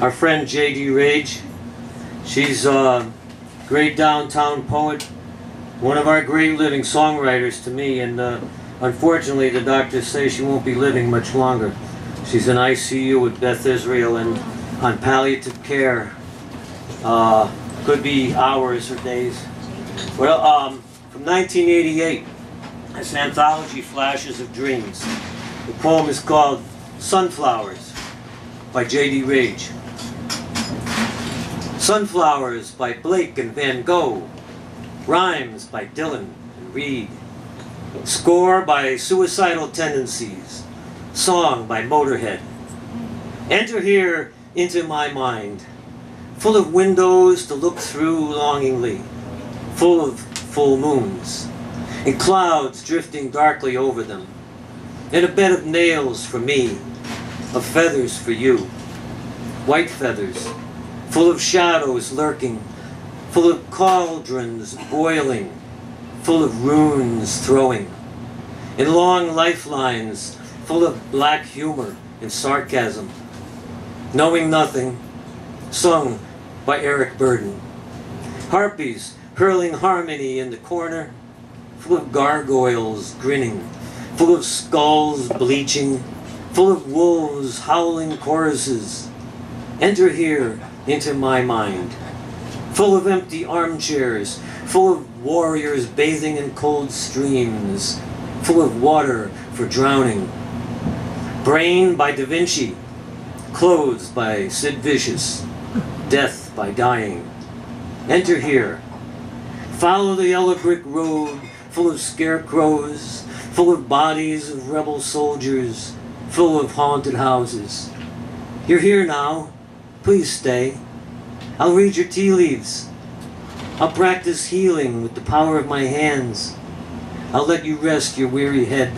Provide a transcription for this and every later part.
our friend J.D. Rage. She's a great downtown poet, one of our great living songwriters to me, and uh, unfortunately the doctors say she won't be living much longer. She's in ICU with Beth Israel and on palliative care. Uh, could be hours or days. Well, um, from 1988, it's an anthology, Flashes of Dreams. The poem is called Sunflowers by J.D. Rage. Sunflowers by Blake and Van Gogh. Rhymes by Dylan and Reed. Score by Suicidal Tendencies. Song by Motorhead. Enter here into my mind, full of windows to look through longingly, full of full moons, and clouds drifting darkly over them, and a bed of nails for me, of feathers for you, white feathers, full of shadows lurking, full of cauldrons boiling, full of runes throwing, in long lifelines full of black humor and sarcasm. Knowing Nothing, sung by Eric Burdon. Harpies hurling harmony in the corner, full of gargoyles grinning, full of skulls bleaching, full of wolves howling choruses. Enter here into my mind, full of empty armchairs, full of warriors bathing in cold streams, full of water for drowning. Brain by Da Vinci, Clothes by Sid Vicious, Death by Dying. Enter here. Follow the yellow brick road full of scarecrows, full of bodies of rebel soldiers, full of haunted houses. You're here now. Please stay. I'll read your tea leaves. I'll practice healing with the power of my hands. I'll let you rest your weary head.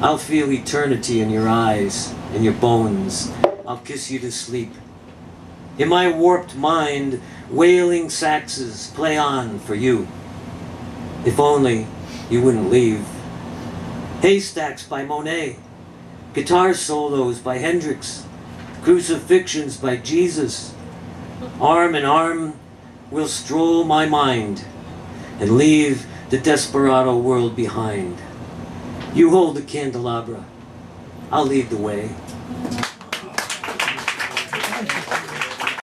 I'll feel eternity in your eyes, in your bones. I'll kiss you to sleep. In my warped mind, wailing saxes play on for you. If only you wouldn't leave. Haystacks by Monet, guitar solos by Hendrix, crucifixions by Jesus. Arm in arm will stroll my mind and leave the desperado world behind. You hold the candelabra. I'll lead the way.